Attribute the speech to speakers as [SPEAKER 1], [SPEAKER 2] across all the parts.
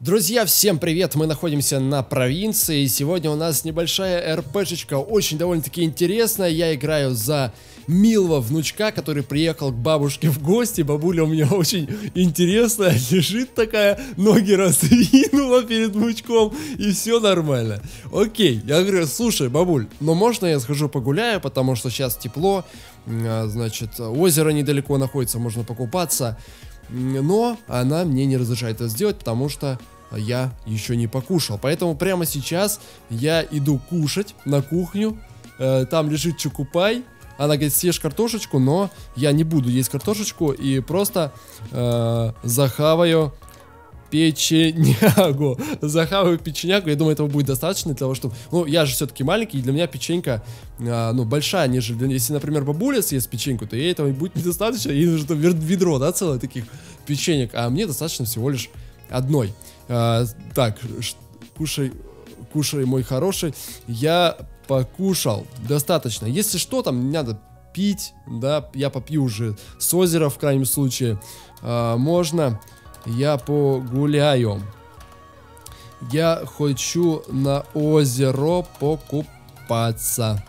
[SPEAKER 1] Друзья, всем привет! Мы находимся на провинции, и сегодня у нас небольшая РПшечка, очень довольно-таки интересная. Я играю за милого внучка, который приехал к бабушке в гости. Бабуля у меня очень интересная, лежит такая, ноги раздвинула перед внучком, и все нормально. Окей, я говорю, слушай, бабуль, но можно я схожу погуляю, потому что сейчас тепло, а, значит, озеро недалеко находится, можно покупаться. Но она мне не разрешает это сделать, потому что я еще не покушал. Поэтому прямо сейчас я иду кушать на кухню. Э, там лежит чукупай. Она говорит, съешь картошечку, но я не буду есть картошечку и просто э, захаваю печенягу. Захаваю печенягу. Я думаю, этого будет достаточно для того, чтобы... Ну, я же все-таки маленький, и для меня печенька, э, ну, большая, нежели... Если, например, бабуля съест печеньку, то ей этого будет недостаточно. Ей нужно ведро, да, целое таких печенек. А мне достаточно всего лишь одной. А, так, кушай, кушай, мой хороший. Я покушал достаточно. Если что, там не надо пить, да, я попью уже с озера в крайнем случае. А, можно, я погуляю. Я хочу на озеро покупаться.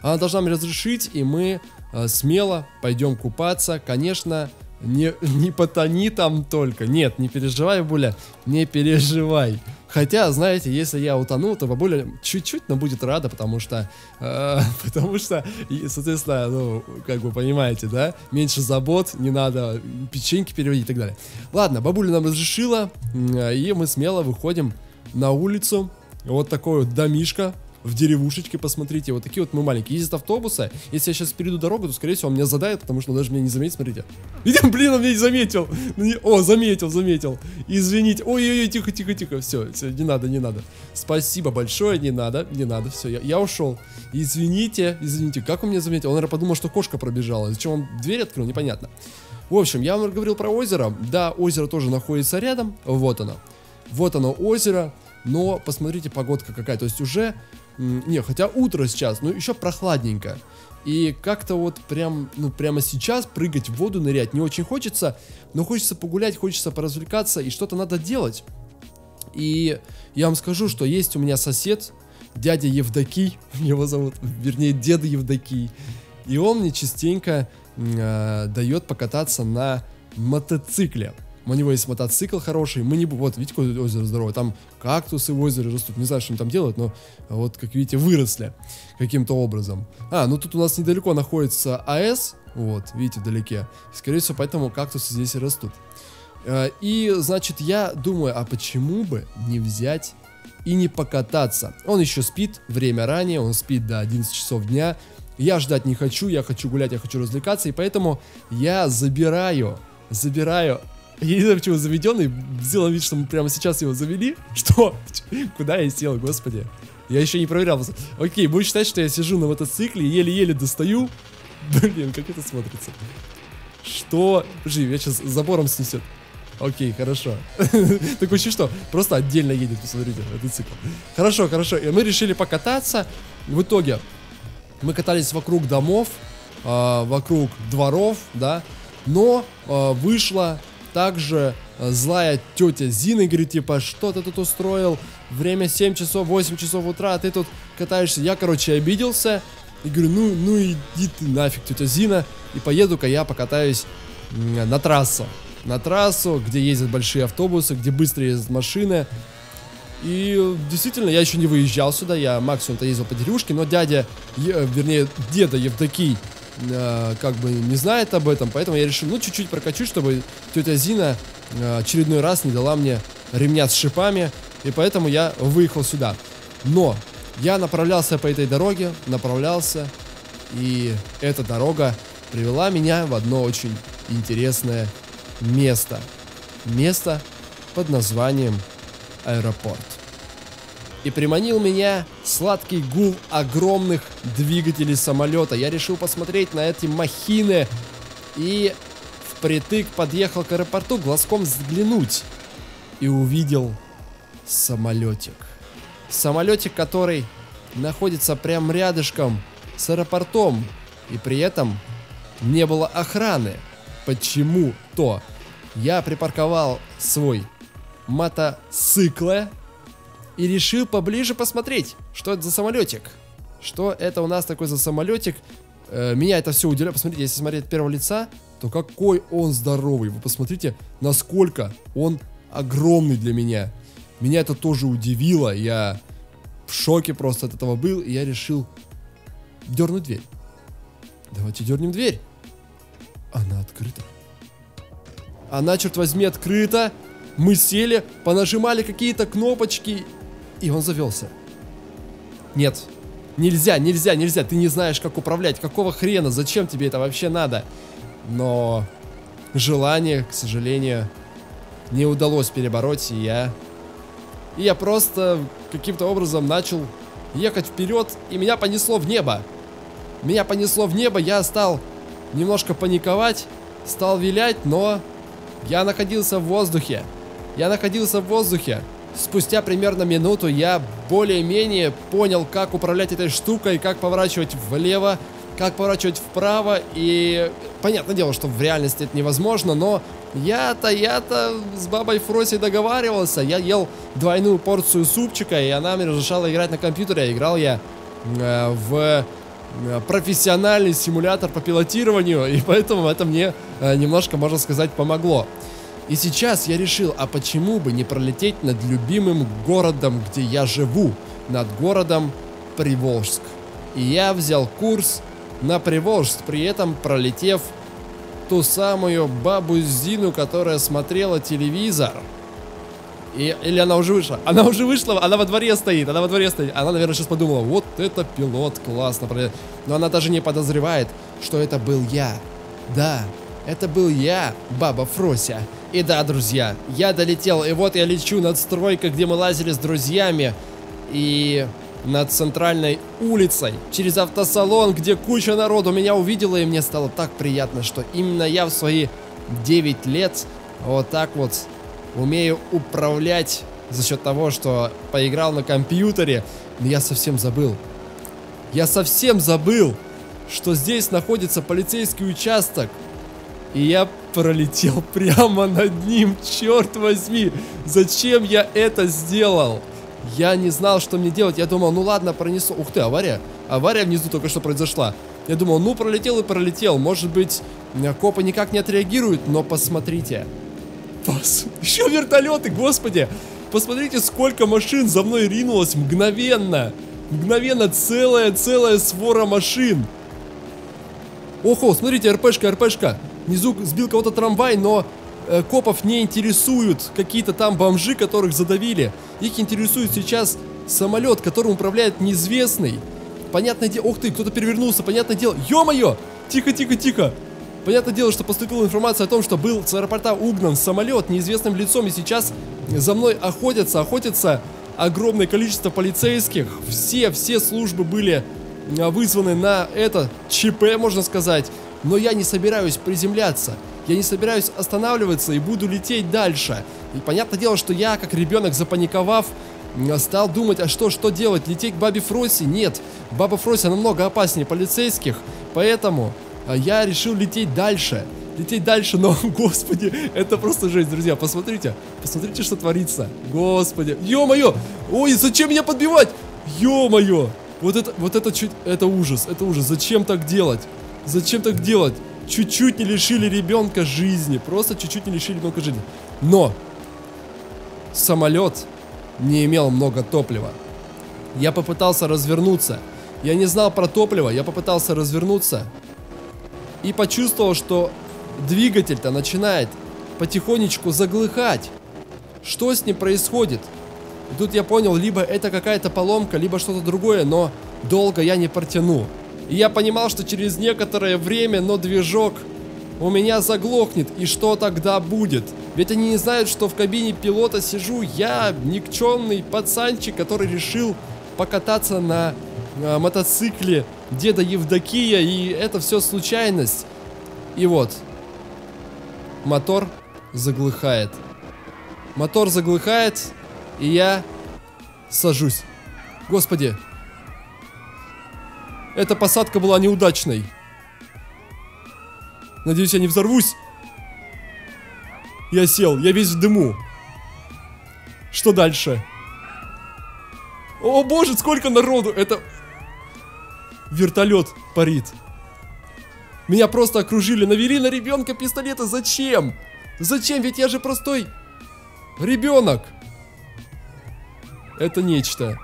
[SPEAKER 1] Она должна мне разрешить, и мы э, смело пойдем купаться. Конечно, не, не потони там только. Нет, не переживай, Буля, не переживай. Хотя, знаете, если я утону, то бабуля чуть-чуть, но будет рада, потому что, э, потому что, соответственно, ну, как вы понимаете, да, меньше забот, не надо печеньки переводить и так далее. Ладно, бабуля нам разрешила, и мы смело выходим на улицу. Вот такой вот домишко в деревушечке, посмотрите, вот такие вот мы маленькие. Ездят автобусы, если я сейчас перейду дорогу, то, скорее всего, он меня задает, потому что он даже меня не заметит, смотрите. Видим, блин, он меня не заметил. О, заметил, заметил. Извините. Ой-ой-ой, тихо, тихо, тихо. Все, все, не надо, не надо. Спасибо большое, не надо, не надо. Все, я, я ушел. Извините, извините, как он меня заметил? Он, наверное, подумал, что кошка пробежала. Зачем он дверь открыл, непонятно. В общем, я вам говорил про озеро. Да, озеро тоже находится рядом. Вот оно. Вот оно озеро. Но посмотрите, погодка какая. То есть уже не, хотя утро сейчас, но еще прохладненько. И как-то вот прям, ну прямо сейчас прыгать в воду, нырять не очень хочется, но хочется погулять, хочется поразвлекаться, и что-то надо делать. И я вам скажу, что есть у меня сосед, дядя Евдокий, его зовут, вернее, деда Евдокий, и он мне частенько э, дает покататься на мотоцикле. У него есть мотоцикл хороший, мы не... Вот, видите, какое озеро здоровое, там кактусы в озере растут, не знаю, что они там делают, но вот, как видите, выросли каким-то образом. А, ну тут у нас недалеко находится АЭС, вот, видите, вдалеке. Скорее всего, поэтому кактусы здесь и растут. Э, и, значит, я думаю, а почему бы не взять и не покататься? Он еще спит, время ранее, он спит до 11 часов дня. Я ждать не хочу, я хочу гулять, я хочу развлекаться, и поэтому я забираю, забираю я не знаю, почему заведенный. Сделал вид, что мы прямо сейчас его завели. Что? Куда я сел, господи? Я еще не проверял. Окей, будешь считать, что я сижу на мотоцикле еле-еле достаю. Блин, как это смотрится. Что? Подожди, я сейчас забором снесет. Окей, хорошо. Такое ощущение, что просто отдельно едет, посмотрите, мотоцикл. Хорошо, хорошо. И мы решили покататься. В итоге мы катались вокруг домов, э, вокруг дворов, да. Но э, вышло также э, злая тетя Зина говорит, типа, что ты тут устроил? Время 7 часов, 8 часов утра, а ты тут катаешься. Я, короче, обиделся. И говорю, ну, ну иди ты нафиг, тетя Зина. И поеду-ка я покатаюсь на трассу. На трассу, где ездят большие автобусы, где быстро ездят машины. И действительно, я еще не выезжал сюда, я максимум-то ездил по деревушке, но дядя, вернее, деда Евдокий э, как бы не знает об этом, поэтому я решил, ну, чуть-чуть прокачу, чтобы тетя Зина э, очередной раз не дала мне ремня с шипами, и поэтому я выехал сюда. Но я направлялся по этой дороге, направлялся, и эта дорога привела меня в одно очень интересное место. Место под названием аэропорт и приманил меня сладкий гул огромных двигателей самолета. Я решил посмотреть на эти махины и впритык подъехал к аэропорту глазком взглянуть и увидел самолетик. Самолетик, который находится прям рядышком с аэропортом и при этом не было охраны. Почему-то я припарковал свой мотоцикле и решил поближе посмотреть, что это за самолетик. Что это у нас такой за самолетик. Э, меня это все удивляет. Посмотрите, если смотреть от первого лица, то какой он здоровый. Вы посмотрите, насколько он огромный для меня. Меня это тоже удивило. Я в шоке просто от этого был. И я решил дернуть дверь. Давайте дернем дверь. Она открыта. Она, черт возьми, открыта. Мы сели, понажимали какие-то кнопочки, и он завелся. Нет, нельзя, нельзя, нельзя. Ты не знаешь, как управлять. Какого хрена? Зачем тебе это вообще надо? Но желание, к сожалению, не удалось перебороть, и я... И я просто каким-то образом начал ехать вперед, и меня понесло в небо. Меня понесло в небо, я стал немножко паниковать, стал вилять, но я находился в воздухе. Я находился в воздухе. Спустя примерно минуту я более-менее понял, как управлять этой штукой, как поворачивать влево, как поворачивать вправо. И понятное дело, что в реальности это невозможно, но я-то, я-то с бабой Фроси договаривался. Я ел двойную порцию супчика, и она мне разрешала играть на компьютере. А играл я э, в Э, профессиональный симулятор по пилотированию, и поэтому это мне э, немножко, можно сказать, помогло. И сейчас я решил, а почему бы не пролететь над любимым городом, где я живу, над городом Приволжск. И я взял курс на Приволжск, при этом пролетев ту самую бабу Зину, которая смотрела телевизор. И, или она уже вышла? Она уже вышла, она во дворе стоит, она во дворе стоит. Она, наверное, сейчас подумала, вот это пилот, классно. Но она даже не подозревает, что это был я. Да, это был я, баба Фрося. И да, друзья, я долетел, и вот я лечу над стройкой, где мы лазили с друзьями. И над центральной улицей, через автосалон, где куча народу меня увидела, и мне стало так приятно, что именно я в свои 9 лет вот так вот умею управлять за счет того, что поиграл на компьютере, но я совсем забыл. Я совсем забыл, что здесь находится полицейский участок. И я пролетел прямо над ним, черт возьми, зачем я это сделал? Я не знал, что мне делать, я думал, ну ладно, пронесу. Ух ты, авария, авария внизу только что произошла. Я думал, ну пролетел и пролетел, может быть, копы никак не отреагируют, но посмотрите, Пас. Еще вертолеты, господи! Посмотрите, сколько машин за мной ринулось мгновенно! Мгновенно целая-целая свора машин! Охо, смотрите, РПшка, РПшка! Внизу сбил кого-то трамвай, но э, копов не интересуют какие-то там бомжи, которых задавили. Их интересует сейчас самолет, которым управляет неизвестный. Понятное дело... Ух ты, кто-то перевернулся, понятное дело... Ё-моё! Тихо, тихо, тихо! Понятное дело, что поступила информация о том, что был с аэропорта угнан самолет неизвестным лицом, и сейчас за мной охотятся, охотятся огромное количество полицейских. Все, все службы были а, вызваны на это ЧП, можно сказать. Но я не собираюсь приземляться. Я не собираюсь останавливаться и буду лететь дальше. И понятное дело, что я, как ребенок, запаниковав, стал думать, а что, что делать? Лететь к бабе Фроси? Нет. Баба Фроси намного опаснее полицейских. Поэтому а я решил лететь дальше. Лететь дальше, но, господи, это просто жесть, друзья. Посмотрите, посмотрите, что творится. Господи, ё-моё! Ой, зачем меня подбивать? Ё-моё! Вот это, вот это чуть, это ужас, это ужас. Зачем так делать? Зачем так делать? Чуть-чуть не лишили ребенка жизни. Просто чуть-чуть не лишили ребенка жизни. Но самолет не имел много топлива. Я попытался развернуться. Я не знал про топливо, я попытался развернуться и почувствовал, что двигатель-то начинает потихонечку заглыхать. Что с ним происходит? И тут я понял, либо это какая-то поломка, либо что-то другое, но долго я не протяну. И я понимал, что через некоторое время, но движок у меня заглохнет, и что тогда будет? Ведь они не знают, что в кабине пилота сижу я, никчемный пацанчик, который решил покататься на э, мотоцикле деда Евдокия, и это все случайность. И вот, мотор заглыхает. Мотор заглыхает, и я сажусь. Господи, эта посадка была неудачной. Надеюсь, я не взорвусь. Я сел, я весь в дыму. Что дальше? О боже, сколько народу! Это... Вертолет парит. Меня просто окружили, навели на ребенка пистолета. Зачем? Зачем? Ведь я же простой ребенок. Это нечто.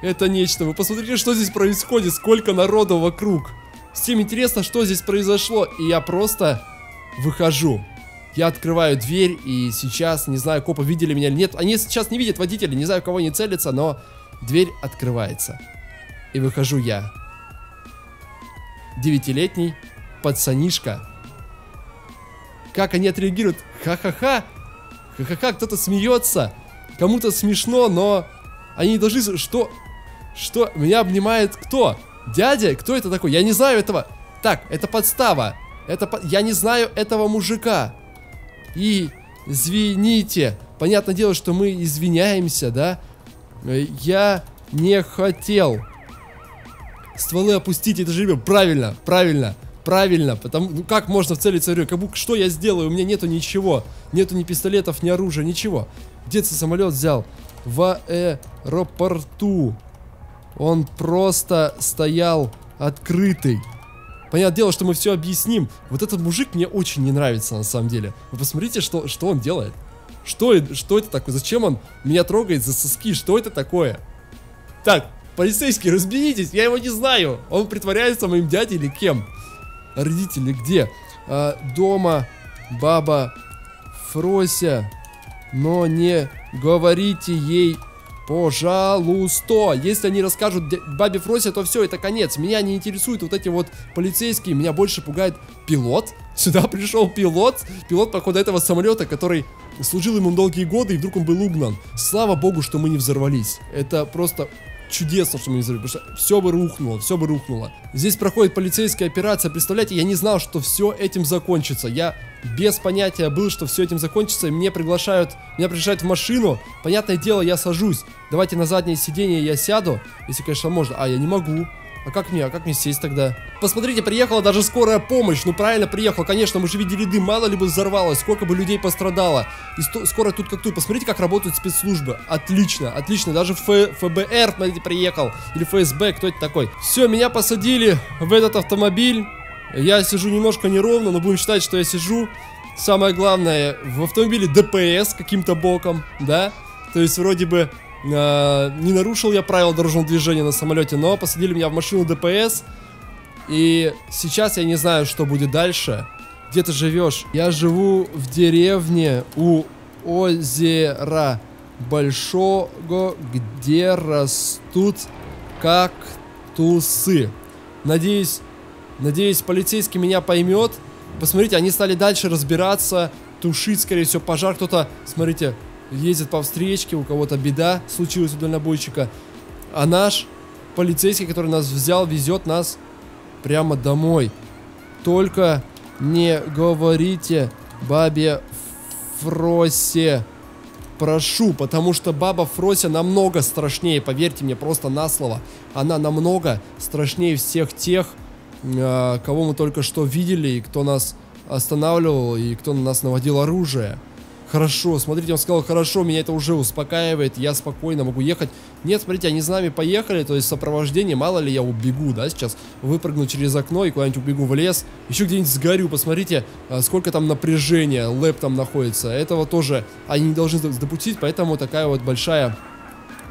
[SPEAKER 1] Это нечто. Вы посмотрите, что здесь происходит. Сколько народу вокруг. Всем интересно, что здесь произошло. И я просто выхожу. Я открываю дверь, и сейчас, не знаю, копы видели меня или нет. Они сейчас не видят водителя, не знаю, кого они целятся, но дверь открывается. И выхожу я. Девятилетний пацанишка. Как они отреагируют? Ха-ха-ха. Ха-ха-ха, кто-то смеется. Кому-то смешно, но они должны... Что? Что? Меня обнимает кто? Дядя? Кто это такой? Я не знаю этого. Так, это подстава. Это по... Я не знаю этого мужика. И извините. Понятное дело, что мы извиняемся, да? Я не хотел. Стволы опустить, это же правильно, правильно, правильно. Потому, ну как можно вцелиться, говорю, как будто, что я сделаю, у меня нету ничего. Нету ни пистолетов, ни оружия, ничего. Где ты самолет взял? В аэропорту. Он просто стоял открытый. Понятное дело, что мы все объясним. Вот этот мужик мне очень не нравится на самом деле. Вы посмотрите, что, что он делает. Что, что это такое? Зачем он меня трогает за соски? Что это такое? Так, полицейский, разберитесь, я его не знаю. Он притворяется моим дядей или кем? Родители где? А, дома баба Фрося. Но не говорите ей Пожалуйста. Если они расскажут бабе Фросе, то все, это конец. Меня не интересуют вот эти вот полицейские. Меня больше пугает пилот. Сюда пришел пилот. Пилот, походу, этого самолета, который служил ему долгие годы, и вдруг он был угнан. Слава богу, что мы не взорвались. Это просто чудесно, что мы не взорвались, потому что все бы рухнуло, все бы рухнуло. Здесь проходит полицейская операция, представляете, я не знал, что все этим закончится. Я без понятия был, что все этим закончится, и мне приглашают, меня приглашают в машину. Понятное дело, я сажусь. Давайте на заднее сиденье я сяду, если, конечно, можно. А, я не могу. А как мне, а как мне сесть тогда? Посмотрите, приехала даже скорая помощь. Ну правильно приехала, конечно, мы же видели дым, мало ли бы взорвалось, сколько бы людей пострадало. И сто, скоро тут как тут. Посмотрите, как работают спецслужбы. Отлично, отлично. Даже Ф, ФБР, смотрите, приехал. Или ФСБ, кто это такой? Все, меня посадили в этот автомобиль. Я сижу немножко неровно, но будем считать, что я сижу. Самое главное, в автомобиле ДПС каким-то боком, да? То есть вроде бы э, не нарушил я правила дорожного движения на самолете, но посадили меня в машину ДПС. И сейчас я не знаю, что будет дальше. Где ты живешь? Я живу в деревне у озера большого, где растут кактусы. Надеюсь, Надеюсь, полицейский меня поймет. Посмотрите, они стали дальше разбираться, тушить, скорее всего, пожар. Кто-то, смотрите, ездит по встречке, у кого-то беда случилась у дальнобойщика. А наш полицейский, который нас взял, везет нас прямо домой. Только не говорите бабе Фросе. Прошу, потому что баба Фрося намного страшнее, поверьте мне, просто на слово. Она намного страшнее всех тех, а, кого мы только что видели, и кто нас останавливал, и кто на нас наводил оружие. Хорошо, смотрите, он сказал, хорошо, меня это уже успокаивает, я спокойно могу ехать. Нет, смотрите, они с нами поехали, то есть сопровождение, мало ли я убегу, да, сейчас выпрыгну через окно и куда-нибудь убегу в лес, еще где-нибудь сгорю, посмотрите, а, сколько там напряжения, лэп там находится, этого тоже они не должны допустить, поэтому такая вот большая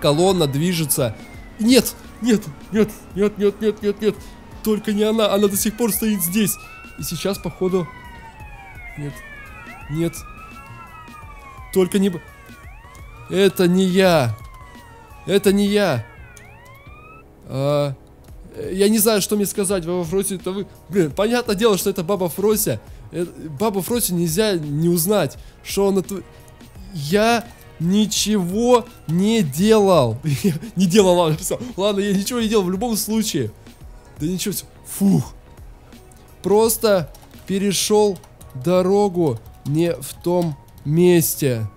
[SPEAKER 1] колонна движется. Нет, нет, нет, нет, нет, нет, нет, нет, только не она, она до сих пор стоит здесь. И сейчас, походу... Нет. Нет. Только не... Это не я. Это не я. А... Я не знаю, что мне сказать, Баба Фроси, это вы... Блин, понятное дело, что это Баба Фрося. Это... Баба Фроси нельзя не узнать, что она... Я ничего не делал. не делал, ладно, ладно, я ничего не делал в любом случае. Да ничего себе. Фух. Просто перешел дорогу не в том месте.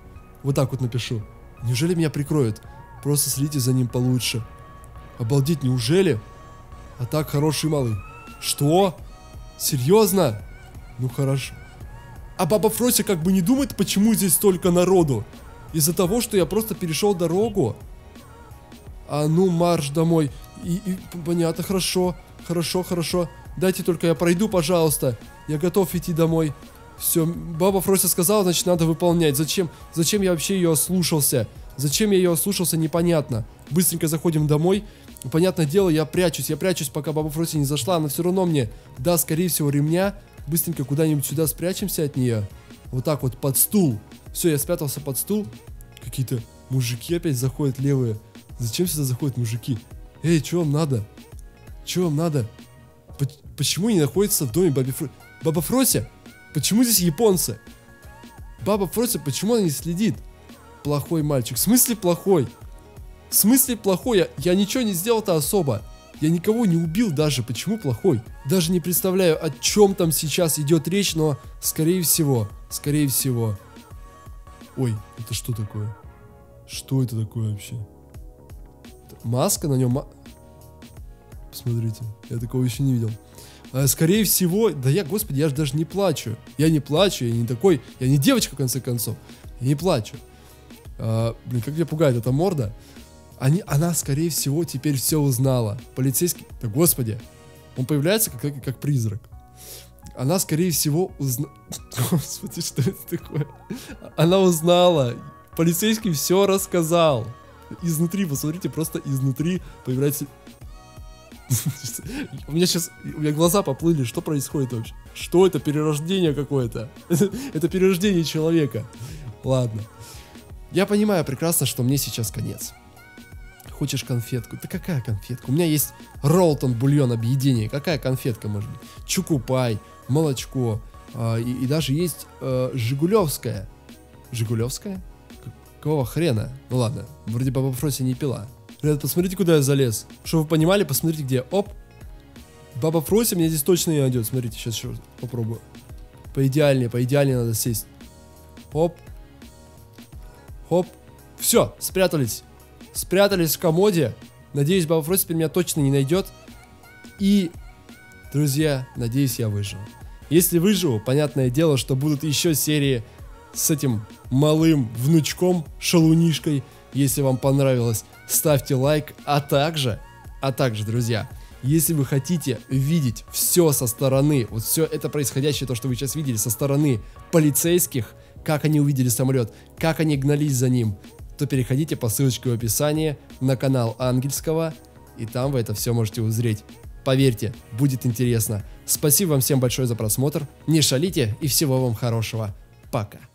[SPEAKER 1] Вот так вот напишу. Неужели меня прикроют? Просто следите за ним получше. Обалдеть, неужели? А так хороший малый. Что? Серьезно? Ну хорошо. А баба Фрося как бы не думает, почему здесь столько народу. Из-за того, что я просто перешел дорогу. А ну, марш домой. И, и понятно, хорошо, хорошо, хорошо. Дайте только я пройду, пожалуйста. Я готов идти домой. Все, баба Фрося сказала, значит, надо выполнять. Зачем? Зачем я вообще ее ослушался? Зачем я ее ослушался, непонятно. Быстренько заходим домой. Понятное дело, я прячусь, я прячусь, пока баба Фрося не зашла. Она все равно мне даст, скорее всего, ремня. Быстренько куда-нибудь сюда спрячемся от нее. Вот так вот, под стул. Все, я спрятался под стул. Какие-то мужики опять заходят левые. Зачем сюда заходят мужики? Эй, что вам надо? Что вам надо? Почему не находится в доме баби Фрося? Баба Фрося? Почему здесь японцы? Баба Фрося, почему она не следит? Плохой мальчик. В смысле плохой? В смысле плохой? Я, я ничего не сделал-то особо. Я никого не убил даже. Почему плохой? Даже не представляю, о чем там сейчас идет речь, но скорее всего, скорее всего. Ой, это что такое? Что это такое вообще? Маска на нем... Посмотрите, я такого еще не видел. А, скорее всего, да я, господи, я же даже не плачу. Я не плачу, я не такой, я не девочка, в конце концов. Я не плачу. А, блин, как меня пугает эта морда. Они, она, скорее всего, теперь все узнала. Полицейский, да господи, он появляется как, как, как призрак. Она, скорее всего, узнала... Господи, что это такое? Она узнала. Полицейский все рассказал. Изнутри, посмотрите, просто изнутри появляется у меня сейчас, у меня глаза поплыли, что происходит вообще? Что это, перерождение какое-то? Это перерождение человека. Ладно. Я понимаю прекрасно, что мне сейчас конец. Хочешь конфетку? Да какая конфетка? У меня есть Ролтон бульон объедение. Какая конфетка может быть? Чукупай, молочко. А, и, и даже есть а, Жигулевская. Жигулевская? Какого хрена? Ну ладно, вроде баба Фрося не пила. Ребят, посмотрите, куда я залез. Чтобы вы понимали, посмотрите, где. Оп. Баба Фрося меня здесь точно не найдет. Смотрите, сейчас еще попробую. По идеальнее, по идеальнее надо сесть. Оп. Хоп. Все, спрятались. Спрятались в комоде. Надеюсь, Баба Фрося теперь меня точно не найдет. И, друзья, надеюсь, я выживу. Если выживу, понятное дело, что будут еще серии с этим малым внучком, шалунишкой. Если вам понравилось, ставьте лайк, а также, а также, друзья, если вы хотите видеть все со стороны, вот все это происходящее, то, что вы сейчас видели, со стороны полицейских, как они увидели самолет, как они гнались за ним, то переходите по ссылочке в описании на канал Ангельского, и там вы это все можете узреть. Поверьте, будет интересно. Спасибо вам всем большое за просмотр, не шалите и всего вам хорошего. Пока.